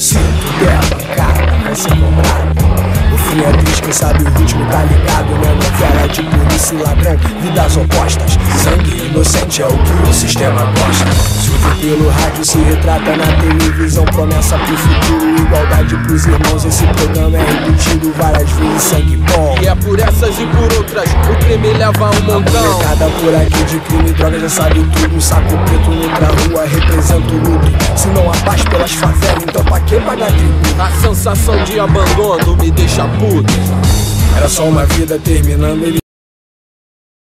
Se tudo é cara, vai ser cobrado. O fim é triste, quem sabe o ritmo tá ligado, né? Novela de polícia e ladrão, vidas opostas. Sangue inocente é o que o sistema gosta. Ouve pelo rádio, se retrata na televisão. Promessa pro futuro, igualdade pros irmãos. Esse programa é repetido várias vezes, sangue bom. E é por essas e por outras, o crime leva um montão. Cada por aqui de crime, droga já sabe tudo. Um saco preto noutra rua representa o luto. Se não há paz pelas favelas, então pra que pagar tributo? A sensação de abandono me deixa puto. Era só uma vida terminando, ele